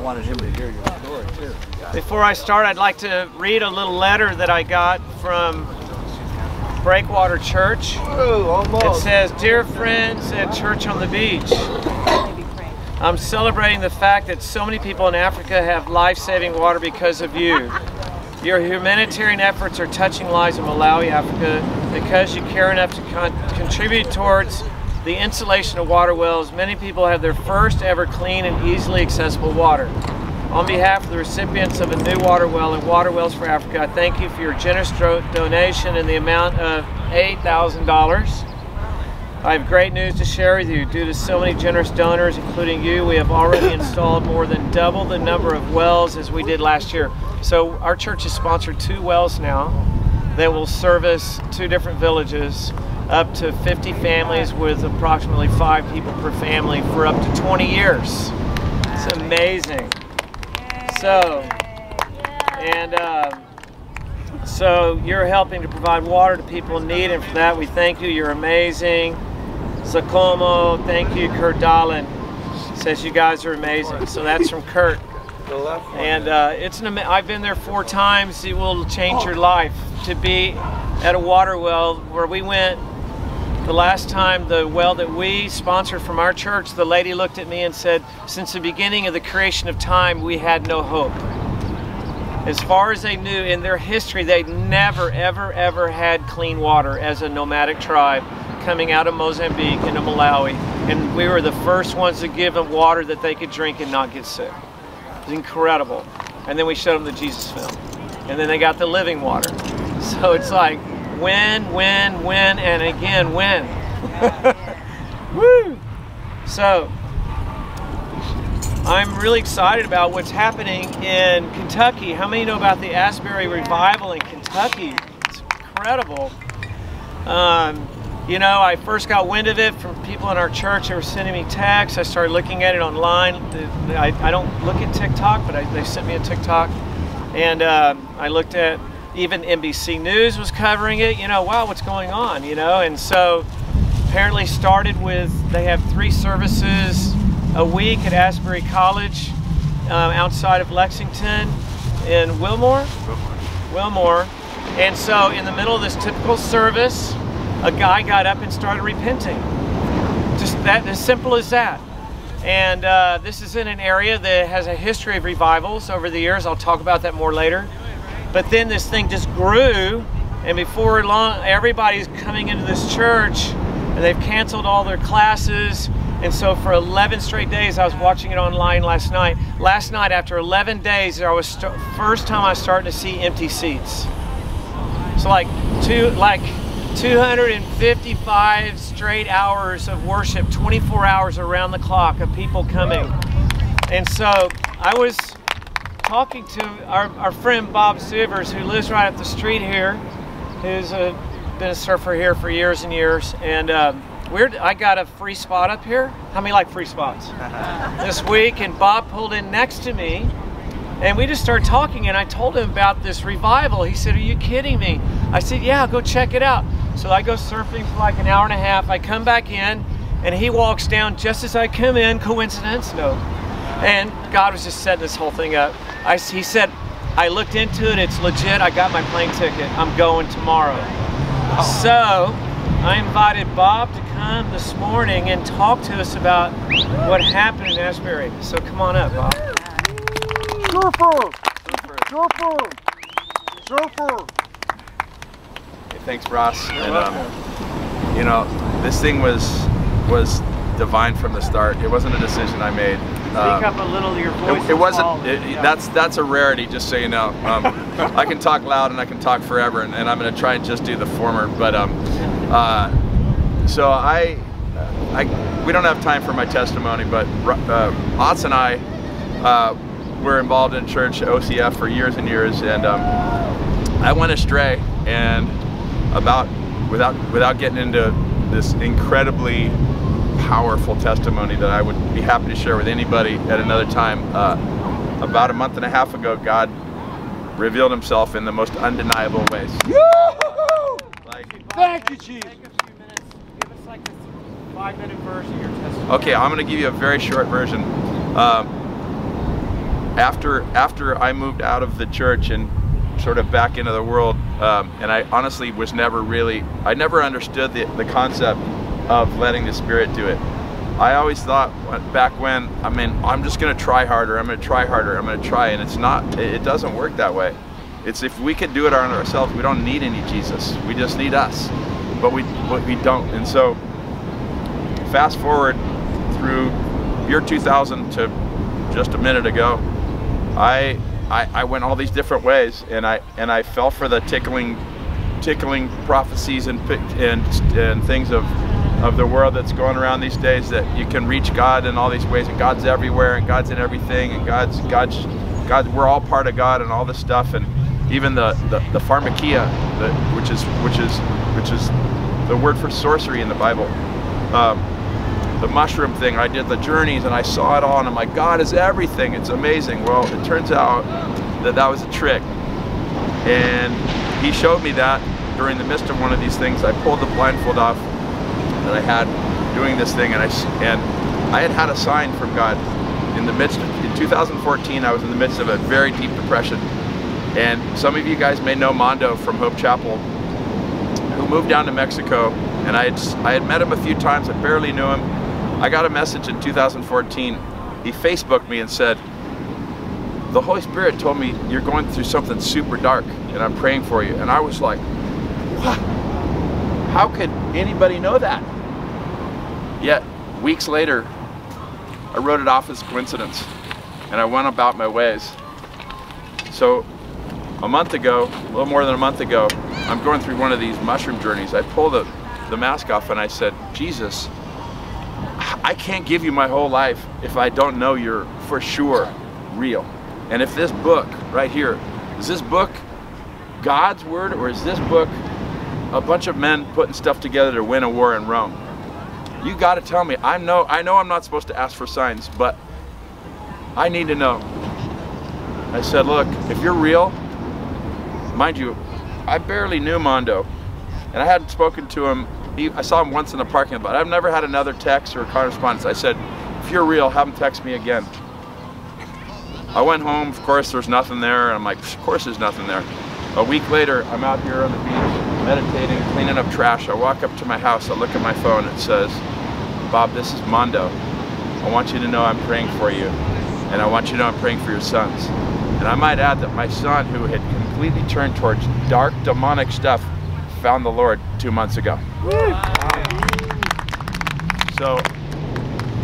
wanted him to hear your story too. Before I start, I'd like to read a little letter that I got from Breakwater Church. It says, Dear friends at Church on the Beach, I'm celebrating the fact that so many people in Africa have life-saving water because of you. Your humanitarian efforts are touching lives in Malawi, Africa, because you care enough to con contribute towards the installation of water wells. Many people have their first ever clean and easily accessible water. On behalf of the recipients of a new water well and Water Wells for Africa, I thank you for your generous donation in the amount of $8,000. I have great news to share with you. Due to so many generous donors, including you, we have already installed more than double the number of wells as we did last year. So our church has sponsored two wells now that will service two different villages, up to 50 families with approximately five people per family for up to 20 years. It's amazing. So, and uh, so you're helping to provide water to people in need, and for that we thank you. You're amazing. Zikomo, thank you. Kurt Dahlen says you guys are amazing. So that's from Kurt. And uh, it's an I've been there four times. It will change your life to be at a water well where we went the last time the well that we sponsored from our church, the lady looked at me and said, since the beginning of the creation of time, we had no hope. As far as they knew in their history, they'd never, ever, ever had clean water as a nomadic tribe coming out of Mozambique into Malawi. And we were the first ones to give them water that they could drink and not get sick. It was incredible. And then we showed them the Jesus film. And then they got the living water. So it's like, win, win, win, and again win. Woo! So, I'm really excited about what's happening in Kentucky. How many know about the Asbury Revival in Kentucky? It's incredible. Um, you know, I first got wind of it from people in our church. They were sending me texts. I started looking at it online. I, I don't look at TikTok, but I, they sent me a TikTok. And uh, I looked at even NBC News was covering it. You know, wow, what's going on? You know, and so apparently started with they have three services a week at Asbury College um, outside of Lexington in Wilmore. Wilmore. And so in the middle of this typical service, a guy got up and started repenting. Just that, as simple as that. And uh, this is in an area that has a history of revivals over the years. I'll talk about that more later. But then this thing just grew, and before long, everybody's coming into this church, and they've canceled all their classes. And so for 11 straight days, I was watching it online last night. Last night, after 11 days, I was first time I was starting to see empty seats. So like two, like 255 straight hours of worship, 24 hours around the clock of people coming. And so I was talking to our, our friend Bob Sivers, who lives right up the street here, who's a, been a surfer here for years and years. And um, we're, I got a free spot up here. How many like free spots? this week, and Bob pulled in next to me, and we just started talking, and I told him about this revival. He said, are you kidding me? I said, yeah, go check it out. So I go surfing for like an hour and a half. I come back in, and he walks down just as I come in. Coincidence? No. And God was just setting this whole thing up. I, he said, I looked into it, it's legit, I got my plane ticket, I'm going tomorrow. Oh. So, I invited Bob to come this morning and talk to us about what happened in Asbury. So come on up, Bob. Surfer! Surfer! Surfer! Hey, thanks, Ross. and, um, you know, this thing was was divine from the start. It wasn't a decision I made. Speak um, up a little. Your voice. It, it wasn't. It, yeah. That's that's a rarity, just so you know. Um, I can talk loud and I can talk forever, and, and I'm going to try and just do the former. But um, uh, so I, I, we don't have time for my testimony, but uh, Otts and I uh, were involved in church OCF for years and years, and um, I went astray, and about without without getting into this incredibly powerful testimony that I would be happy to share with anybody at another time. Uh, about a month and a half ago, God revealed himself in the most undeniable ways. Like, Thank you, Jesus. Five minute version of your testimony. Okay, I'm going to give you a very short version. Um, after after I moved out of the church and sort of back into the world, um, and I honestly was never really, I never understood the, the concept of letting the Spirit do it. I always thought back when, I mean, I'm just going to try harder, I'm to try harder, I'm going to try, and it's not, it doesn't work that way. It's if we could do it on ourselves, we don't need any Jesus. We just need us, but we, but we don't. And so, fast forward through year 2000 to just a minute ago, I I, I went all these different ways, and I and I fell for the tickling, tickling prophecies and and and things of of the world that's going around these days that you can reach God in all these ways, and God's everywhere, and God's in everything, and God's God's God. We're all part of God, and all this stuff, and even the the, the pharmakeia, the, which is which is which is the word for sorcery in the Bible. Um, the mushroom thing. I did the journeys and I saw it all and I'm like, God is everything. It's amazing. Well, it turns out that that was a trick. And he showed me that during the midst of one of these things. I pulled the blindfold off that I had doing this thing and I, and I had had a sign from God in the midst of, in 2014 I was in the midst of a very deep depression and some of you guys may know Mondo from Hope Chapel who moved down to Mexico and I had, I had met him a few times I barely knew him I got a message in 2014. He Facebooked me and said, the Holy Spirit told me you're going through something super dark and I'm praying for you. And I was like, what? How could anybody know that? Yet, weeks later, I wrote it off as coincidence and I went about my ways. So a month ago, a little more than a month ago, I'm going through one of these mushroom journeys. I pulled the, the mask off and I said, Jesus, I can't give you my whole life if I don't know you're for sure real. And if this book right here, is this book God's word or is this book a bunch of men putting stuff together to win a war in Rome? You got to tell me. I know I know I'm not supposed to ask for signs, but I need to know. I said, look, if you're real, mind you, I barely knew Mondo, and I hadn't spoken to him I saw him once in the parking lot. I've never had another text or correspondence. I said, if you're real, have him text me again. I went home, of course there's nothing there, and I'm like, of course there's nothing there. A week later, I'm out here on the beach, meditating, cleaning up trash. I walk up to my house, I look at my phone, it says, Bob, this is Mondo. I want you to know I'm praying for you, and I want you to know I'm praying for your sons. And I might add that my son, who had completely turned towards dark, demonic stuff, found the Lord two months ago. So,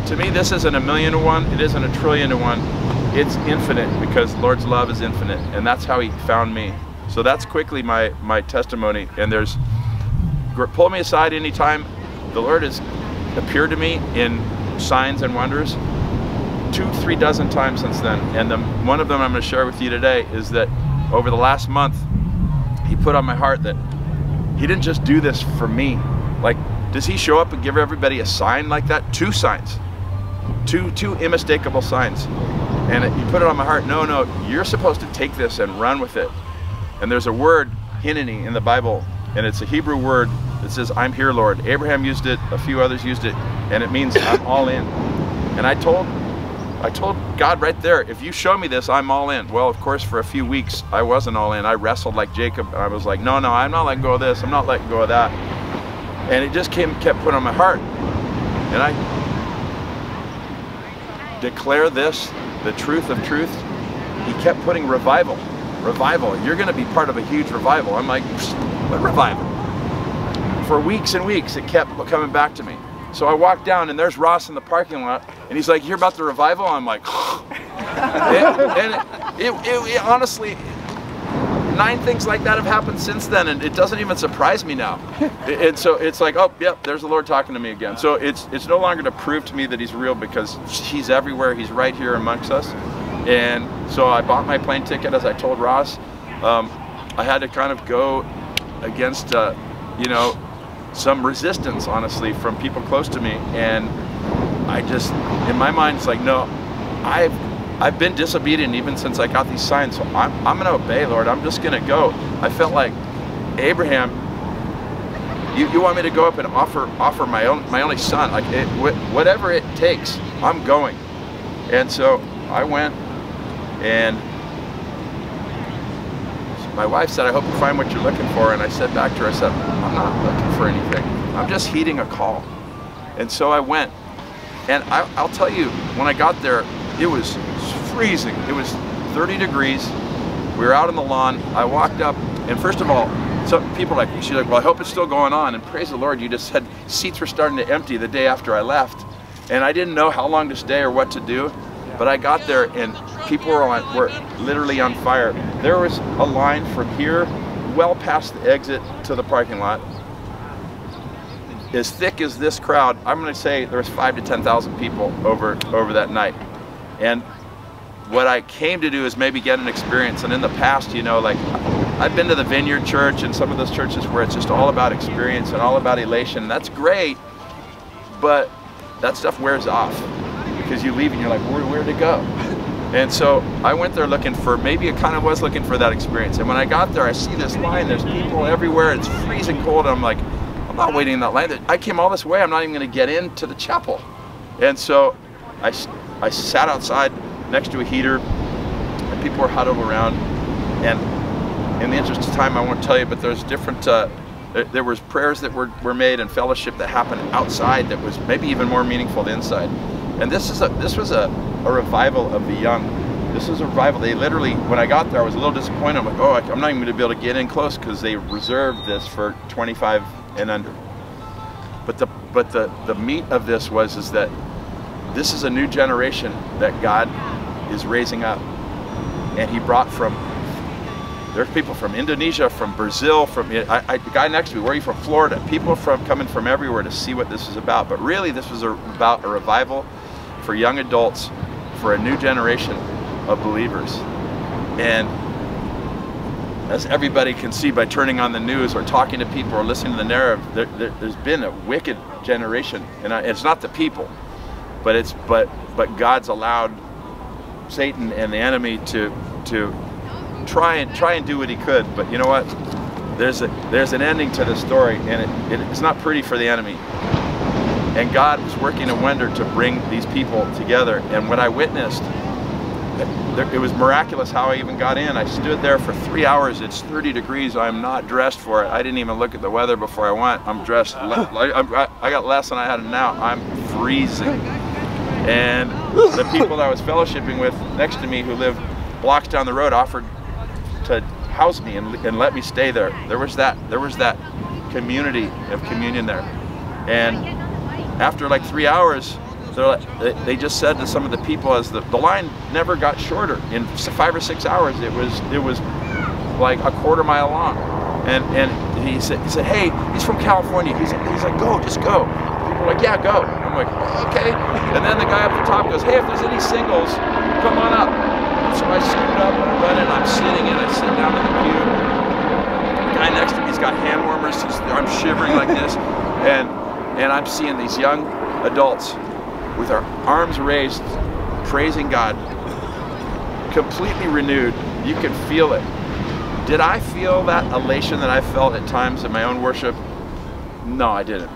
to me, this isn't a million to one, it isn't a trillion to one. It's infinite because Lord's love is infinite, and that's how He found me. So that's quickly my, my testimony. And there's, pull me aside anytime. The Lord has appeared to me in signs and wonders two, three dozen times since then. And the, one of them I'm going to share with you today is that over the last month, He put on my heart that he didn't just do this for me. Like, does he show up and give everybody a sign like that? Two signs. Two, two unmistakable signs. And he put it on my heart, no, no, you're supposed to take this and run with it. And there's a word, hineni, in the Bible, and it's a Hebrew word that says, I'm here, Lord. Abraham used it, a few others used it, and it means I'm all in. And I told I told God right there, if you show me this, I'm all in. Well, of course, for a few weeks, I wasn't all in. I wrestled like Jacob, and I was like, no, no, I'm not letting go of this. I'm not letting go of that. And it just came, kept put on my heart. And I declare this, the truth of truth. He kept putting revival, revival. You're going to be part of a huge revival. I'm like, what revival? For weeks and weeks, it kept coming back to me. So I walk down and there's Ross in the parking lot and he's like, you hear about the revival? I'm like, and, and it, it, it, honestly, nine things like that have happened since then and it doesn't even surprise me now. and so it's like, oh, yep, there's the Lord talking to me again. So it's, it's no longer to prove to me that he's real because he's everywhere. He's right here amongst us. And so I bought my plane ticket as I told Ross. Um, I had to kind of go against, uh, you know, some resistance, honestly, from people close to me. And I just, in my mind, it's like, no, I've, I've been disobedient even since I got these signs. So I'm, I'm going to obey, Lord. I'm just going to go. I felt like Abraham, you, you want me to go up and offer, offer my own, my only son, like it, whatever it takes, I'm going. And so I went And my wife said, I hope you find what you're looking for. And I said back to her, I said, I'm not looking for anything. I'm just heeding a call. And so I went. And I, I'll tell you, when I got there, it was freezing. It was 30 degrees. We were out on the lawn. I walked up, and first of all, some people like, she's like, well, I hope it's still going on. And praise the Lord, you just said seats were starting to empty the day after I left. And I didn't know how long to stay or what to do. But I got there and people were on were literally on fire. There was a line from here well past the exit to the parking lot. As thick as this crowd, I'm going to say there was five to 10,000 people over over that night. And what I came to do is maybe get an experience. And in the past, you know, like I've been to the Vineyard Church and some of those churches where it's just all about experience and all about elation. That's great, but that stuff wears off because you leave and you're like, where, where to go? And so I went there looking for, maybe it kind of was looking for that experience. And when I got there, I see this line, there's people everywhere, it's freezing cold. I'm like, I'm not waiting in that line. I came all this way, I'm not even gonna get into the chapel. And so I, I sat outside next to a heater and people were huddled around. And in the interest of time, I won't tell you, but there's different, uh, there was prayers that were, were made and fellowship that happened outside that was maybe even more meaningful than inside. And this is a this was a, a revival of the young. This was a revival. They literally, when I got there, I was a little disappointed. I'm like, oh, I'm not even going to be able to get in close because they reserved this for 25 and under. But the but the the meat of this was is that this is a new generation that God is raising up, and He brought from there's people from Indonesia, from Brazil, from I, I, the guy next to me. Where are you from? Florida. People from coming from everywhere to see what this is about. But really, this was a, about a revival for young adults, for a new generation of believers. And as everybody can see by turning on the news or talking to people or listening to the narrative, there, has there, been a wicked generation, and it's not the people, but it's but but God's allowed Satan and the enemy to to try and try and do what he could. But you know what? There's a there's an ending to the story, and it, it, it's not pretty for the enemy. And God was working a wonder to bring these people together. And what I witnessed, it was miraculous how I even got in. I stood there for three hours. It's 30 degrees. I'm not dressed for it. I didn't even look at the weather before I went. I'm dressed. I got less than I had now. I'm freezing. And the people that I was fellowshipping with next to me who live blocks down the road offered to house me and, and let me stay there. There was that there was that community of communion there. And after like three hours, like, they just said to some of the people as the, the line never got shorter. In five or six hours, it was it was like a quarter mile long. And and he said he said, hey, he's from California. He's he's like, go, just go. People are like, yeah, go. I'm like, okay. And then the guy up the top goes, hey, if there's any singles, come on up. So I scoot up and run and I'm sitting and I sit down in the pew. The guy next to me's got hand warmers. He's, I'm shivering like this. And, and I'm seeing these young adults with their arms raised, praising God, completely renewed. You can feel it. Did I feel that elation that I felt at times in my own worship? No, I didn't.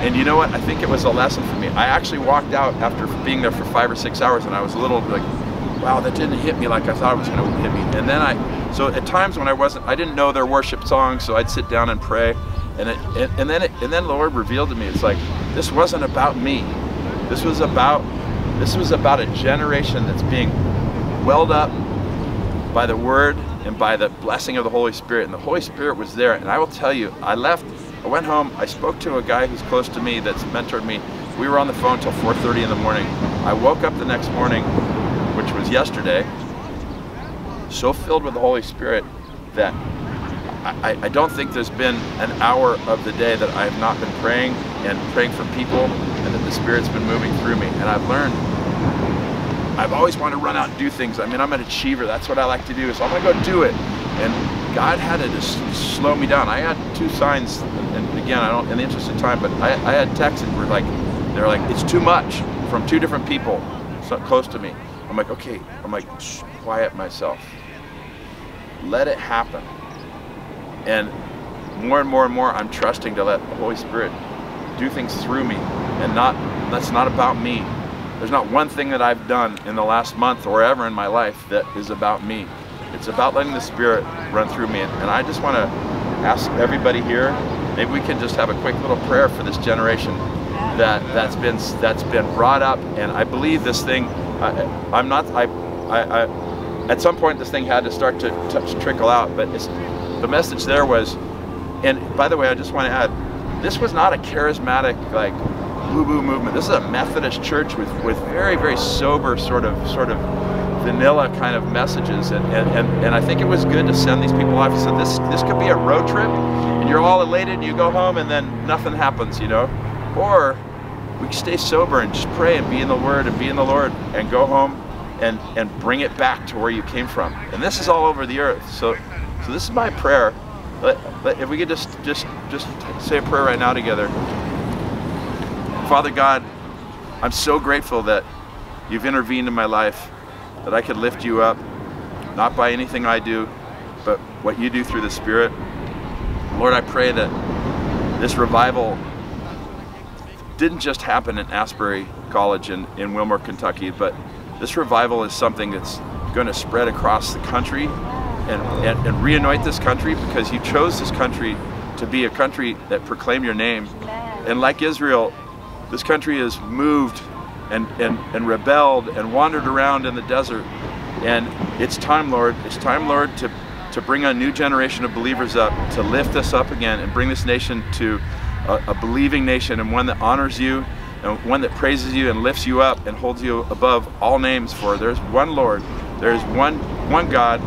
And you know what? I think it was a lesson for me. I actually walked out after being there for five or six hours and I was a little like, wow, that didn't hit me like I thought it was going to hit me. And then I, so at times when I wasn't, I didn't know their worship songs, so I'd sit down and pray. And, it, and, and then it, and then the Lord revealed to me, it's like, this wasn't about me. This was about, this was about a generation that's being welled up by the word and by the blessing of the Holy Spirit. And the Holy Spirit was there. And I will tell you, I left, I went home, I spoke to a guy who's close to me that's mentored me. We were on the phone till 4.30 in the morning. I woke up the next morning which was yesterday, so filled with the Holy Spirit that I, I, don't think there's been an hour of the day that I have not been praying and praying for people and that the Spirit's been moving through me. And I've learned, I've always wanted to run out and do things. I mean, I'm an achiever. That's what I like to do. So I'm going to go do it. And God had to just slow me down. I had two signs, and again, I don't, in the interest of time, but I, I had texts that were like, they're like, it's too much from two different people so close to me. I'm like, okay, I'm like, quiet myself. Let it happen. And more and more and more, I'm trusting to let the Holy Spirit do things through me. And not, that's not about me. there's not one thing that I've done in the last month or ever in my life that is about me. It's about letting the Spirit run through me. And I just want to ask everybody here, maybe we can just have a quick little prayer for this generation that that's been that's been brought up. And I believe this thing. I, I'm not. I, I, I, at some point this thing had to start to, to trickle out. But the message there was. And by the way, I just want to add, this was not a charismatic like woo-woo movement. This is a Methodist church with, with very, very sober sort of sort of vanilla kind of messages. And, and, and, and I think it was good to send these people off. So this this could be a road trip and you're all elated and you go home and then nothing happens, you know? Or we stay sober and just pray and be in the Word and be in the Lord and go home and, and bring it back to where you came from. And this is all over the earth. So so this is my prayer. But, but if we could just just just say a prayer right now together. Father God, I'm so grateful that you've intervened in my life, that I could lift you up, not by anything I do, but what you do through the Spirit. Lord, I pray that this revival didn't just happen in Asbury College in, in Wilmore, Kentucky, but this revival is something that's going to spread across the country and, and, and reunite this country because you chose this country to be a country that proclaim your name. And like Israel, this country has moved and, and, and rebelled and wandered around in the desert. And it's time, Lord, it's time, Lord, to, to bring a new generation of believers up, to lift us up again and bring this nation to a, a believing nation and one that honors you and one that praises you and lifts you up and holds you above all names for there's one Lord, there's one, one God.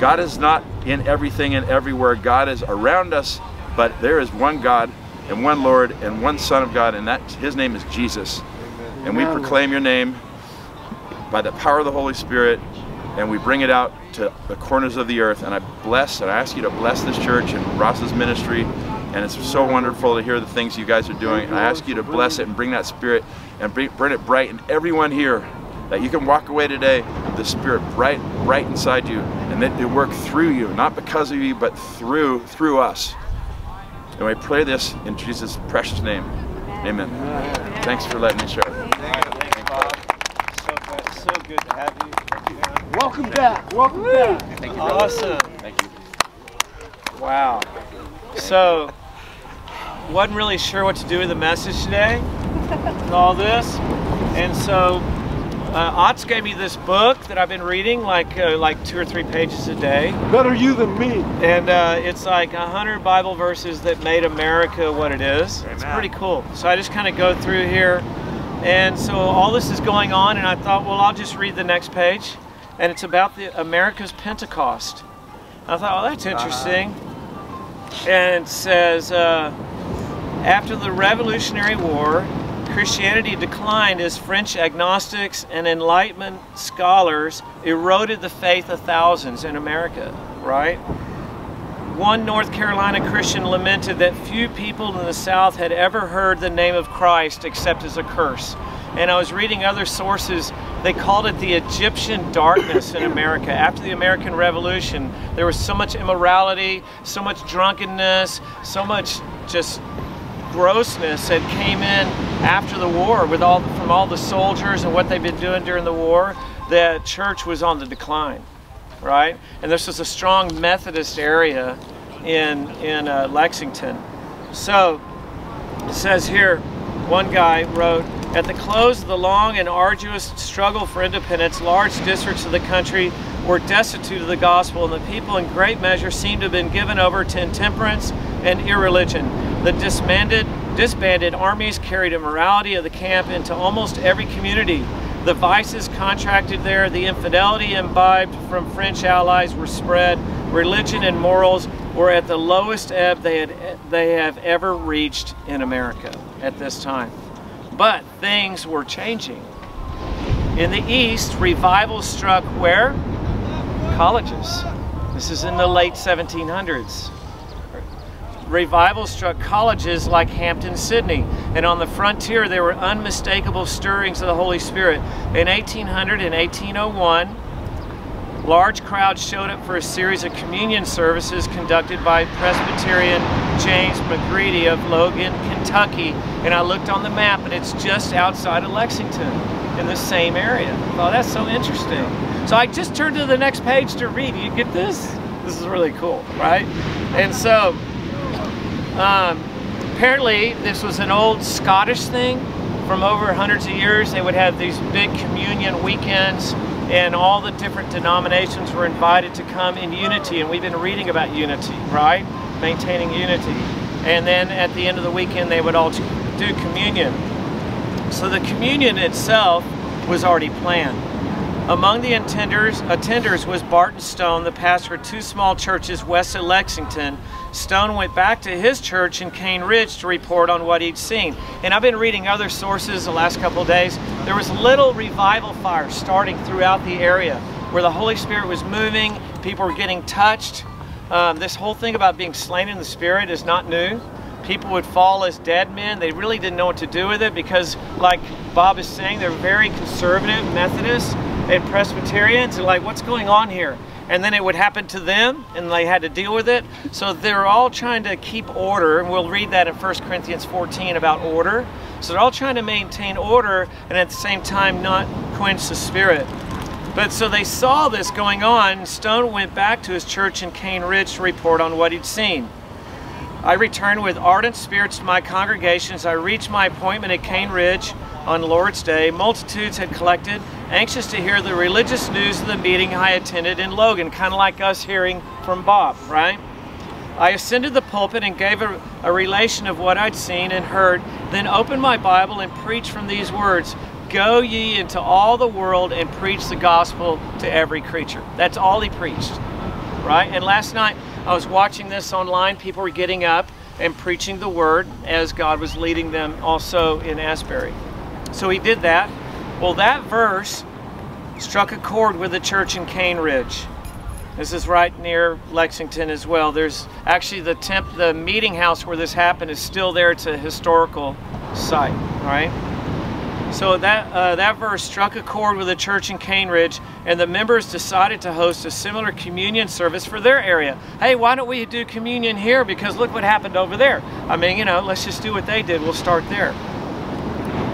God is not in everything and everywhere. God is around us, but there is one God and one Lord and one Son of God, and that His name is Jesus. And we proclaim your name by the power of the Holy Spirit, and we bring it out to the corners of the earth. And I bless, and I ask you to bless this church and Ross's ministry. And it's so wonderful to hear the things you guys are doing. And I ask you to bless it and bring that spirit and bring, it bright in everyone here. That you can walk away today with the spirit bright, bright inside you, and that it work through you, not because of you, but through through us. And we pray this in Jesus' precious name. Amen. Thanks for letting me share. Thanks, Bob. So good, so good to have you. Welcome back. Welcome back. Thank you. Awesome. Thank you. Wow. So, wasn't really sure what to do with the message today, and all this, and so uh, Otz gave me this book that I've been reading, like uh, like two or three pages a day, Better you than me. and uh, it's like a hundred Bible verses that made America what it is. It's pretty cool. So I just kind of go through here, and so all this is going on, and I thought, well, I'll just read the next page, and it's about the America's Pentecost. I thought, well, that's interesting. And it says, uh, after the Revolutionary War, Christianity declined as French agnostics and Enlightenment scholars eroded the faith of thousands in America, right? One North Carolina Christian lamented that few people in the South had ever heard the name of Christ except as a curse. And I was reading other sources, they called it the Egyptian darkness in America. After the American Revolution, there was so much immorality, so much drunkenness, so much just grossness that came in after the war with all from all the soldiers and what they've been doing during the war that church was on the decline right? And this was a strong methodist area in in uh, lexington. So it says here one guy wrote at the close of the long and arduous struggle for independence large districts of the country were destitute of the gospel and the people in great measure seemed to have been given over to intemperance and irreligion. The disbanded disbanded armies carried immorality of the camp into almost every community. The vices contracted there the infidelity imbibed from french allies were spread. Religion and morals were at the lowest ebb they had they have ever reached in america at this time. But things were changing. In the east revival struck where colleges this is in the late 1700s revival struck colleges like Hampden-Sydney, and on the frontier there were unmistakable stirrings of the Holy Spirit. In 1800 and 1801, large crowds showed up for a series of communion services conducted by Presbyterian James McGready of Logan, Kentucky. And I looked on the map and it's just outside of Lexington. in the same area. Oh, that's so interesting. So I just turned to the next page to read. You get this? This is really cool, right? And so, um, apparently, this was an old Scottish thing from over hundreds of years. They would have these big communion weekends, and all the different denominations were invited to come in unity. And we've been reading about unity, right? Maintaining unity. And then at the end of the weekend, they would all do communion. So the communion itself was already planned. Among the attenders, attenders was Barton Stone, the pastor of two small churches west of Lexington. Stone went back to his church in Cane Ridge to report on what he'd seen. And I've been reading other sources the last couple days. There was little revival fire starting throughout the area where the Holy Spirit was moving, people were getting touched. Um, this whole thing about being slain in the Spirit is not new people would fall as dead men. They really didn't know what to do with it because, like Bob is saying, they're very conservative Methodists and Presbyterians. And like, what's going on here? And then it would happen to them, and they had to deal with it. So they're all trying to keep order, and we'll read that in 1 Corinthians 14 about order. So they're all trying to maintain order and at the same time not quench the spirit. But so they saw this going on. Stone went back to his church in Cane Ridge to report on what he'd seen. I returned with ardent spirits to my congregation as I reached my appointment at Cane Ridge on Lord's Day. Multitudes had collected, anxious to hear the religious news of the meeting I attended in Logan, kind of like us hearing from Bob, right? I ascended the pulpit and gave a, a relation of what I'd seen and heard, then opened my Bible and preached from these words Go ye into all the world and preach the gospel to every creature. That's all he preached, right? And last night, I was watching this online. People were getting up and preaching the word as God was leading them also in Asbury. So he did that. Well, that verse struck a chord with the church in Cane Ridge. This is right near Lexington as well. There's actually the temp, the meeting house where this happened is still there. It's a historical site, right? So that, uh, that verse struck a chord with the church in Cane Ridge, and the members decided to host a similar communion service for their area. Hey, why don't we do communion here? Because look what happened over there. I mean, you know, let's just do what they did. We'll start there.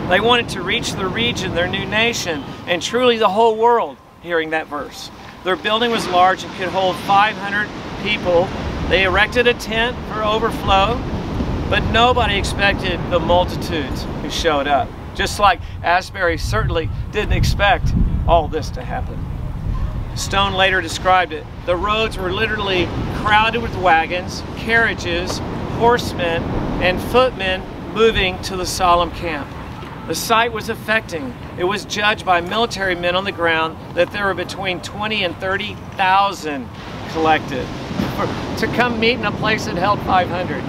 They wanted to reach the region, their new nation, and truly the whole world hearing that verse. Their building was large and could hold 500 people. They erected a tent for overflow, but nobody expected the multitudes who showed up just like Asbury certainly didn't expect all this to happen. Stone later described it. The roads were literally crowded with wagons, carriages, horsemen, and footmen moving to the solemn camp. The sight was affecting. It was judged by military men on the ground that there were between 20 and 30,000 collected to come meet in a place that held 500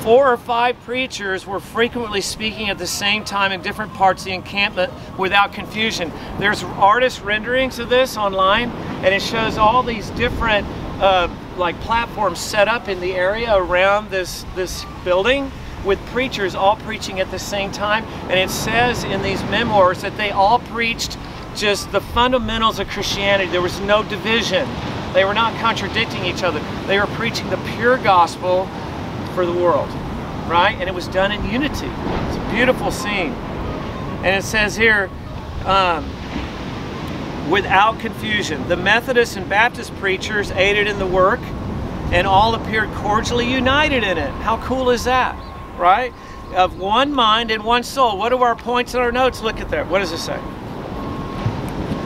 four or five preachers were frequently speaking at the same time in different parts of the encampment without confusion. There's artist renderings of this online, and it shows all these different uh, like platforms set up in the area around this this building with preachers all preaching at the same time. And it says in these memoirs that they all preached just the fundamentals of Christianity. There was no division. They were not contradicting each other. They were preaching the pure gospel for the world, right? And it was done in unity. It's a beautiful scene. And it says here, um, without confusion. The Methodist and Baptist preachers aided in the work and all appeared cordially united in it. How cool is that, right? Of one mind and one soul. What are our points in our notes? Look at that. What does it say?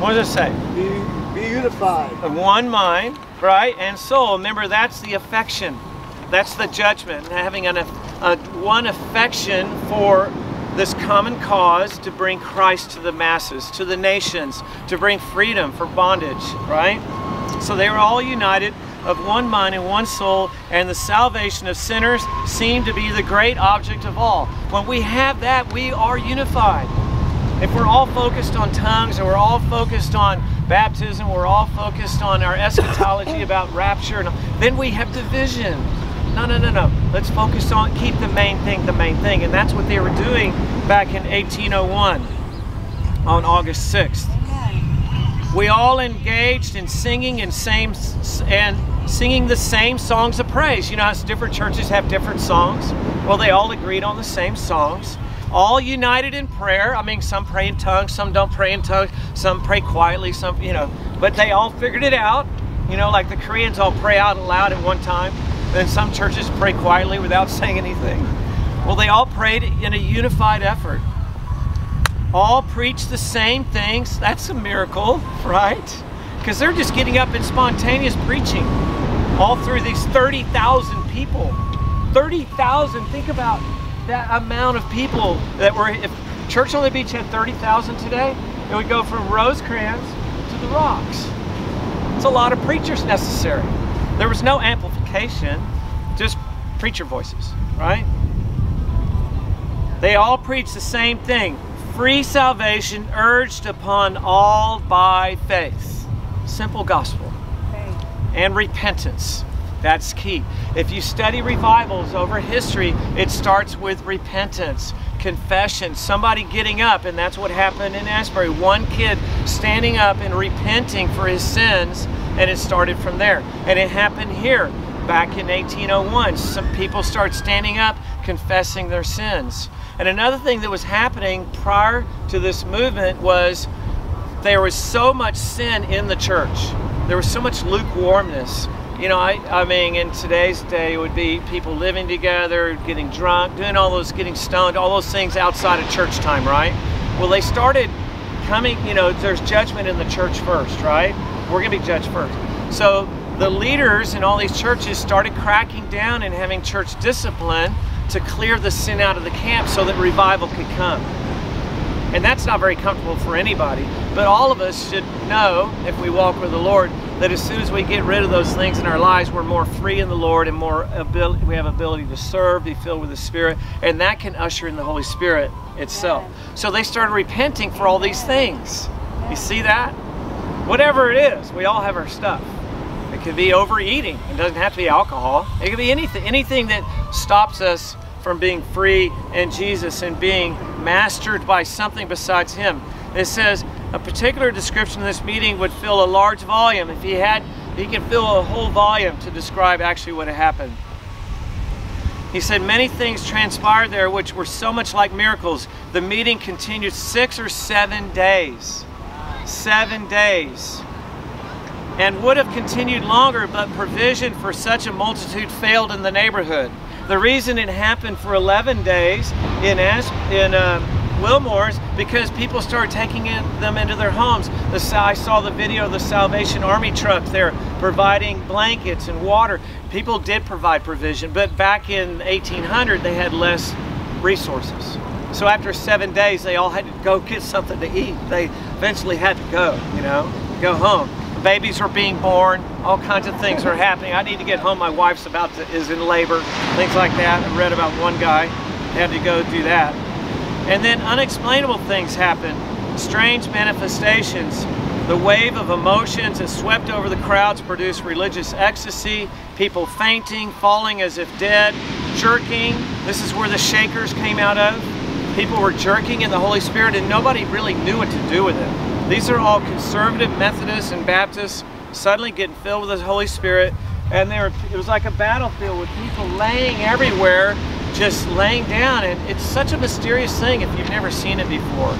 What does it say? Be, be unified. Of one mind, right, and soul. Remember, that's the affection that's the judgment, having an, a, one affection for this common cause to bring Christ to the masses, to the nations, to bring freedom for bondage, right? So they were all united of one mind and one soul, and the salvation of sinners seemed to be the great object of all. When we have that, we are unified. If we're all focused on tongues and we're all focused on baptism, we're all focused on our eschatology about rapture, then we have division. No, no, no, no. Let's focus on, keep the main thing the main thing. And that's what they were doing back in 1801 on August 6th. We all engaged in singing and same and singing the same songs of praise. You know how different churches have different songs? Well, they all agreed on the same songs. all united in prayer. I mean, some pray in tongues, some don't pray in tongues, some pray quietly, some, you know, but they all figured it out. You know, like the Koreans all pray out loud at one time. Then some churches pray quietly without saying anything. Well, they all prayed in a unified effort. All preached the same things. That's a miracle, right? Because they're just getting up in spontaneous preaching all through these 30,000 people. 30,000, think about that amount of people that were, if Church on the Beach had 30,000 today, it would go from Rosecrans to the Rocks. It's a lot of preachers necessary. There was no amplification, just preacher voices, right? They all preach the same thing free salvation urged upon all by faith. Simple gospel. And repentance. That's key. If you study revivals over history, it starts with repentance, confession, somebody getting up, and that's what happened in Asbury. One kid standing up and repenting for his sins, and it started from there. And it happened here back in 1801. Some people start standing up, confessing their sins. And another thing that was happening prior to this movement was there was so much sin in the church. There was so much lukewarmness. You know, I, I mean, in today's day, it would be people living together, getting drunk, doing all those, getting stoned, all those things outside of church time, right? Well, they started coming, you know, there's judgment in the church first, right? We're going to be judged first. So the leaders in all these churches started cracking down and having church discipline to clear the sin out of the camp so that revival could come. And that's not very comfortable for anybody. But all of us should know, if we walk with the Lord, that as soon as we get rid of those things in our lives, we're more free in the Lord and more ability, we have ability to serve, be filled with the Spirit, and that can usher in the Holy Spirit itself. So they started repenting for all these things. You see that? Whatever it is, we all have our stuff. It could be overeating. It doesn't have to be alcohol. It could be anything, anything that stops us from being free in Jesus and being mastered by something besides Him. It says a particular description of this meeting would fill a large volume. If he had, he could fill a whole volume to describe actually what had happened. He said many things transpired there which were so much like miracles. The meeting continued six or seven days. Seven days and would have continued longer, but provision for such a multitude failed in the neighborhood. The reason it happened for 11 days in, As in uh, Wilmore's because people started taking in, them into their homes. The, I saw the video of the Salvation Army trucks there providing blankets and water. People did provide provision, but back in 1800 they had less resources. So after seven days, they all had to go get something to eat. They eventually had to go, you know, go home babies are being born, all kinds of things are happening. I need to get home. My wife's about to, is in labor, things like that. I read about one guy had to go do that. And then unexplainable things happen, strange manifestations. The wave of emotions that swept over the crowds produced religious ecstasy, people fainting, falling as if dead, jerking. This is where the shakers came out of. People were jerking in the Holy Spirit and nobody really knew what to do with it. These are all conservative Methodists and Baptists suddenly getting filled with the Holy Spirit. And there, it was like a battlefield with people laying everywhere, just laying down. And it's such a mysterious thing if you've never seen it before.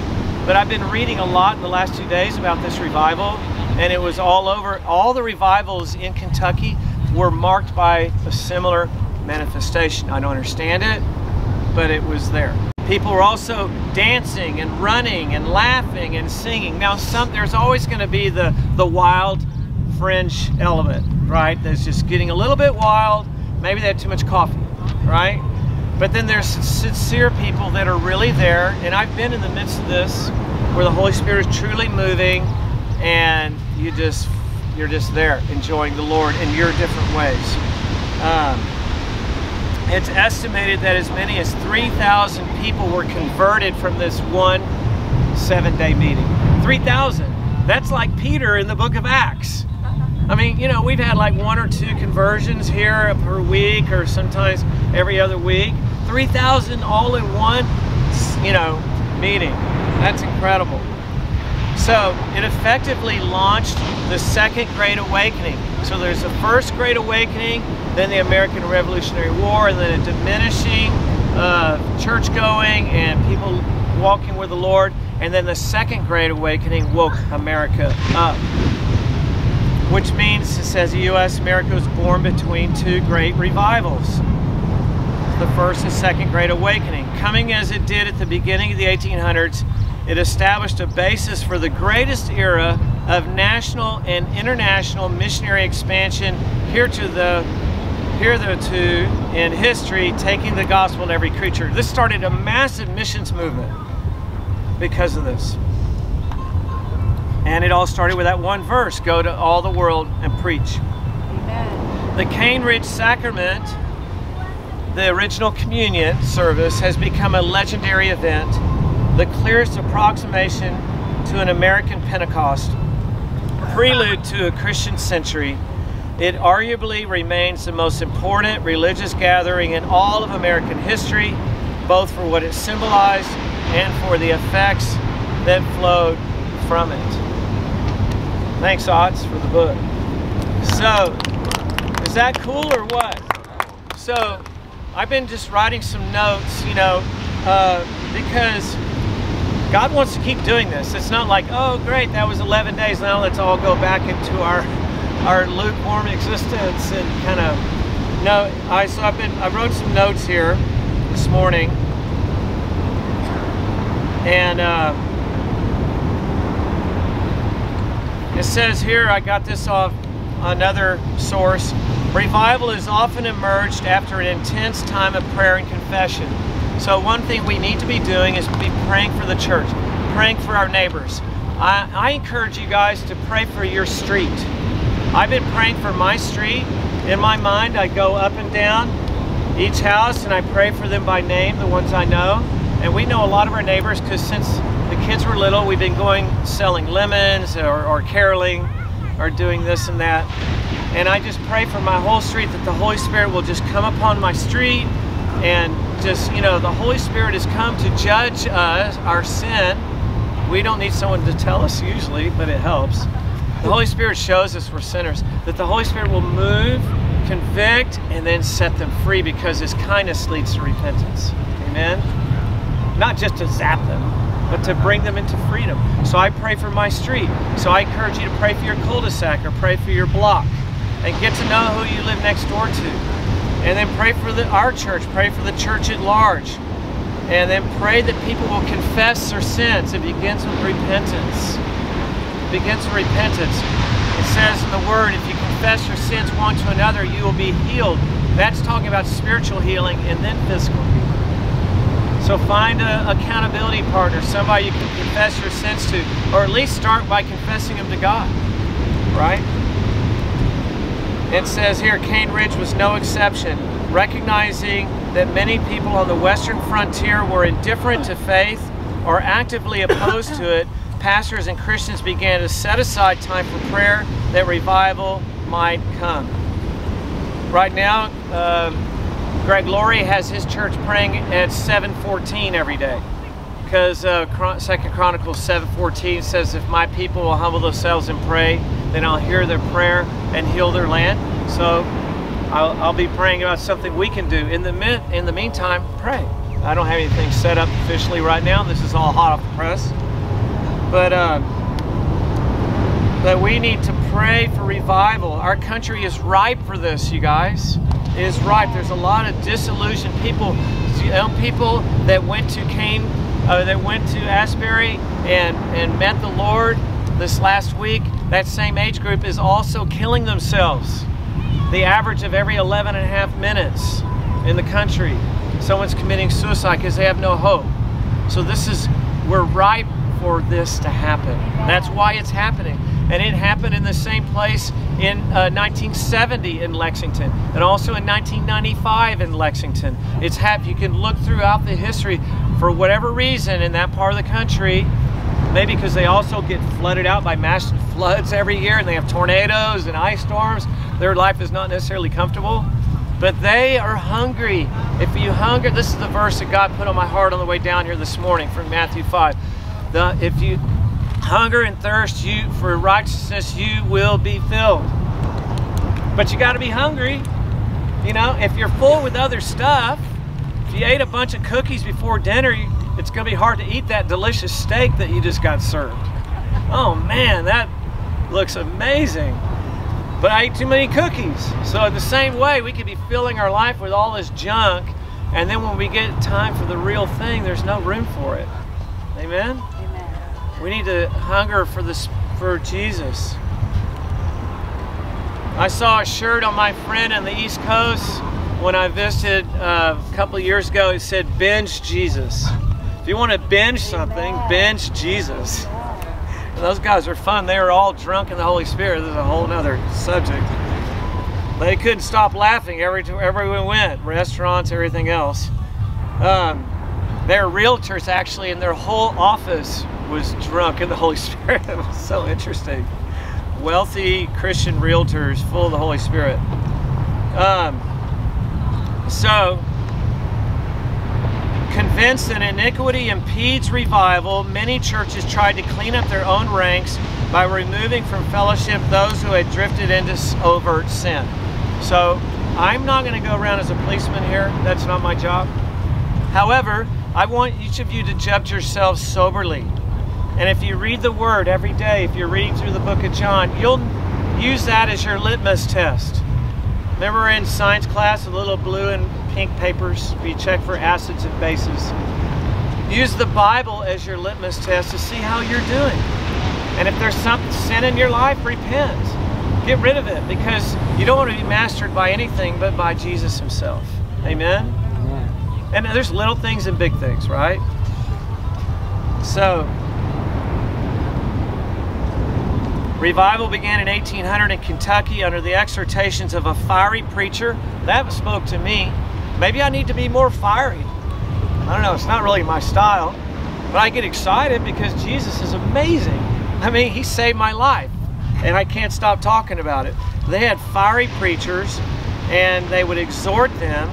But I've been reading a lot in the last two days about this revival, and it was all over. All the revivals in Kentucky were marked by a similar manifestation. I don't understand it, but it was there. People were also dancing and running and laughing and singing. Now, some there's always going to be the the wild fringe element, right? That's just getting a little bit wild. Maybe they had too much coffee, right? But then there's sincere people that are really there, and I've been in the midst of this, where the Holy Spirit is truly moving, and you just you're just there enjoying the Lord in your different ways. Um, it's estimated that as many as 3,000 people were converted from this one seven day meeting. 3,000. That's like Peter in the book of Acts. I mean, you know, we've had like one or two conversions here per week or sometimes every other week. 3,000 all in one, you know, meeting. That's incredible. So it effectively launched the Second Great Awakening. So there's the First Great Awakening, then the American Revolutionary War, and then a diminishing uh, church going and people walking with the Lord. And then the second Great Awakening woke America up. Which means, it says the U.S. America was born between two great revivals. The first and second Great Awakening. Coming as it did at the beginning of the 1800s, it established a basis for the greatest era of national and international missionary expansion here to the hitherto in history, taking the gospel to every creature. This started a massive missions movement because of this. And it all started with that one verse, go to all the world and preach. Amen. The Cane Ridge Sacrament, the original communion service, has become a legendary event, the clearest approximation to an American Pentecost, prelude to a Christian century. It arguably remains the most important religious gathering in all of American history, both for what it symbolized and for the effects that flowed from it. Thanks, Otts, for the book. So, is that cool or what? So, I've been just writing some notes, you know, uh, because God wants to keep doing this. It's not like, oh, great, that was 11 days. Now let's all go back into our our lukewarm existence and kind of. No, I so I've been I wrote some notes here this morning, and. Uh, It says here, I got this off another source. Revival is often emerged after an intense time of prayer and confession. So one thing we need to be doing is be praying for the church, praying for our neighbors. I, I encourage you guys to pray for your street. I've been praying for my street. In my mind, I go up and down each house and I pray for them by name, the ones I know. And we know a lot of our neighbors because since the kids were little, we've been going selling lemons or, or caroling or doing this and that. And I just pray for my whole street that the Holy Spirit will just come upon my street and just, you know, the Holy Spirit has come to judge us, our sin. We don't need someone to tell us usually, but it helps. The Holy Spirit shows us we're sinners, that the Holy Spirit will move, convict, and then set them free because His kindness leads to repentance. Amen? Not just to zap them, but to bring them into freedom. So I pray for my street. So I encourage you to pray for your cul-de-sac or pray for your block and get to know who you live next door to. And then pray for the, our church, pray for the church at large. And then pray that people will confess their sins. It begins with repentance. It begins with repentance. It says in the word, if you confess your sins one to another, you will be healed. That's talking about spiritual healing and then physical. So find an accountability partner, somebody you can confess your sins to, or at least start by confessing them to God, right? It says here, Cane Ridge was no exception, recognizing that many people on the western frontier were indifferent to faith or actively opposed to it, pastors and Christians began to set aside time for prayer that revival might come. Right now, um, Greg Laurie has his church praying at 7:14 every day, because uh, Second Chronicles 7:14 says, "If my people will humble themselves and pray, then I'll hear their prayer and heal their land." So I'll, I'll be praying about something we can do. In the in the meantime, pray. I don't have anything set up officially right now. This is all hot off the press, but. Uh, but we need to pray for revival. Our country is ripe for this, you guys is ripe. There's a lot of disillusioned people, young people that went to Cane, uh, that went to Asbury and, and met the Lord this last week. That same age group is also killing themselves. The average of every 11 and a half minutes in the country, someone's committing suicide because they have no hope. So this is, we're ripe for this to happen. That's why it's happening and it happened in the same place in uh, 1970 in Lexington and also in 1995 in Lexington. It's happened. You can look throughout the history for whatever reason in that part of the country. Maybe because they also get flooded out by mass floods every year and they have tornadoes and ice storms. Their life is not necessarily comfortable, but they are hungry. If you hunger, this is the verse that God put on my heart on the way down here this morning from Matthew 5. The, if you hunger and thirst you for righteousness you will be filled but you got to be hungry you know if you're full with other stuff If you ate a bunch of cookies before dinner, it's going to be hard to eat that delicious steak that you just got served. Oh man, that looks amazing. But I ate too many cookies. So in the same way, we could be filling our life with all this junk, and then when we get time for the real thing, there's no room for it. Amen? Amen. We need to hunger for this for Jesus. I saw a shirt on my friend on the East Coast when I visited uh, a couple years ago. It said "Binge Jesus." If you want to binge something, Amen. binge Jesus. Those guys are fun. They were all drunk in the Holy Spirit. This is a whole other subject. They couldn't stop laughing every everywhere we went. Restaurants, everything else. Um, they're realtors actually, and their whole office was drunk in the Holy Spirit. it was so interesting. Wealthy Christian realtors full of the Holy Spirit. Um, so, convinced that iniquity impedes revival, many churches tried to clean up their own ranks by removing from fellowship those who had drifted into overt sin. So, I'm not going to go around as a policeman here. That's not my job. However, I want each of you to judge yourselves soberly. And if you read the Word every day, if you're reading through the book of John, you'll use that as your litmus test. Remember in science class, the little blue and pink papers, be checked for acids and bases. Use the Bible as your litmus test to see how you're doing. And if there's some sin in your life, repent. Get rid of it because you don't want to be mastered by anything but by Jesus Himself. Amen? And there's little things and big things, right? So, revival began in 1800 in Kentucky under the exhortations of a fiery preacher. That spoke to me. Maybe I need to be more fiery. I don't know, it's not really my style, but I get excited because Jesus is amazing. I mean, He saved my life, and I can't stop talking about it. They had fiery preachers, and they would exhort them.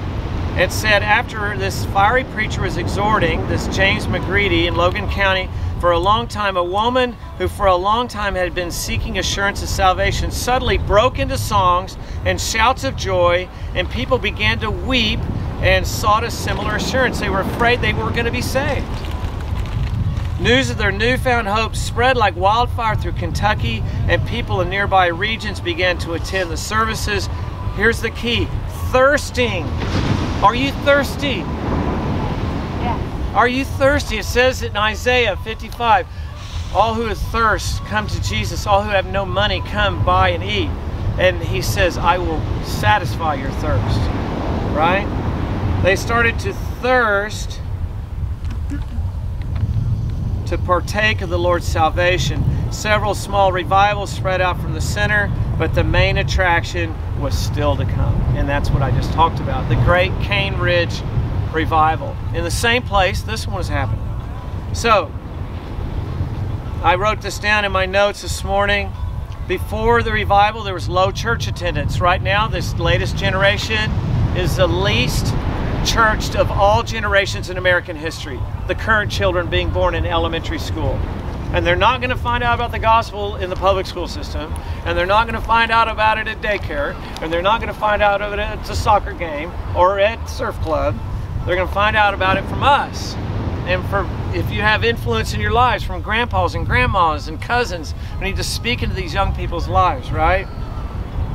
It said after this fiery preacher was exhorting, this James McGready in Logan County, for a long time, a woman who for a long time had been seeking assurance of salvation suddenly broke into songs and shouts of joy, and people began to weep and sought a similar assurance. They were afraid they were going to be saved. News of their newfound hope spread like wildfire through Kentucky, and people in nearby regions began to attend the services. Here's the key thirsting. Are you thirsty? Are you thirsty? It says in Isaiah 55 All who thirst, come to Jesus. All who have no money, come buy and eat. And he says, I will satisfy your thirst. Right? They started to thirst to partake of the Lord's salvation. Several small revivals spread out from the center, but the main attraction was still to come. And that's what I just talked about the Great Cane Ridge Revival. In the same place, this one was happening. So, I wrote this down in my notes this morning. Before the revival, there was low church attendance. Right now, this latest generation is the least churched of all generations in American history. The current children being born in elementary school. And they're not going to find out about the gospel in the public school system. And they're not going to find out about it at daycare. And they're not going to find out of it at the soccer game or at surf club. They're going to find out about it from us. And for if you have influence in your lives from grandpas and grandmas and cousins, we need to speak into these young people's lives, right?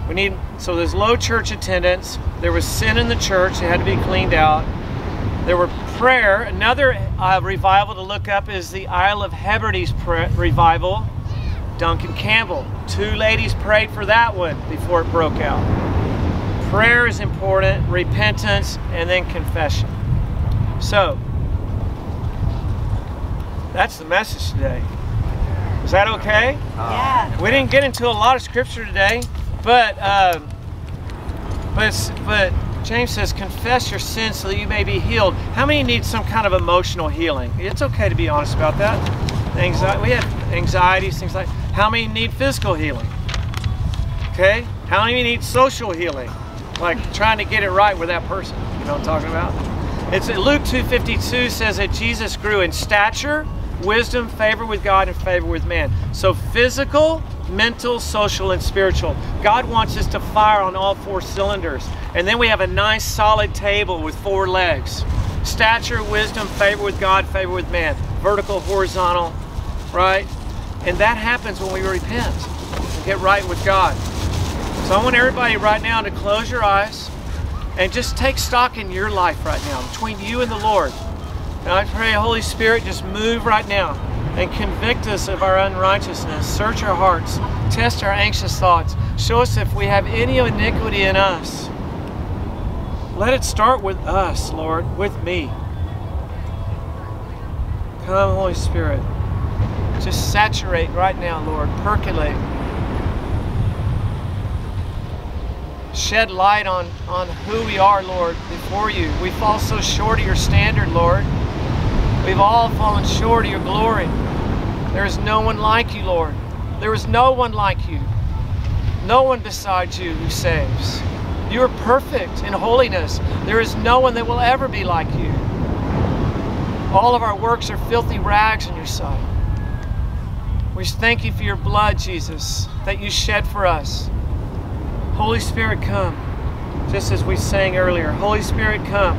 We need so there's low church attendance. There was sin in the church; it had to be cleaned out. There were prayer. Another uh, revival to look up is the Isle of Hebrides revival. Duncan Campbell. Two ladies prayed for that one before it broke out. Prayer is important, repentance, and then confession. So, that's the message today. Is that okay? Yeah. We didn't get into a lot of scripture today, but um, but but James says, "Confess your sins so that you may be healed." How many need some kind of emotional healing? It's okay to be honest about that. Anxiety. We have anxieties, things like. How many need physical healing? Okay. How many need social healing? Like trying to get it right with that person. You know what I'm talking about? It's Luke 2:52 says that Jesus grew in stature, wisdom, favor with God, and favor with man. So physical, mental, social, and spiritual. God wants us to fire on all four cylinders. And then we have a nice solid table with four legs. stature, wisdom, favor with God, favor with man. Vertical, horizontal, right? And that happens when we repent and get right with God. So I want everybody right now to close your eyes and just take stock in your life right now between you and the Lord. And I pray, Holy Spirit, just move right now and convict us of our unrighteousness. Search our hearts, test our anxious thoughts. Show us if we have any iniquity in us. Let it start with us, Lord, with me. Come, Holy Spirit. Just saturate right now, Lord. Percolate. Shed light on, on who we are, Lord, before you. We fall so short of your standard, Lord. We've all fallen short of your glory. There is no one like you, Lord. There is no one like you. No one besides you who saves. You are perfect in holiness. There is no one that will ever be like you. All of our works are filthy rags in your sight. We thank you for your blood, Jesus, that you shed for us. Holy Spirit, come. Just as we sang earlier, Holy Spirit, come.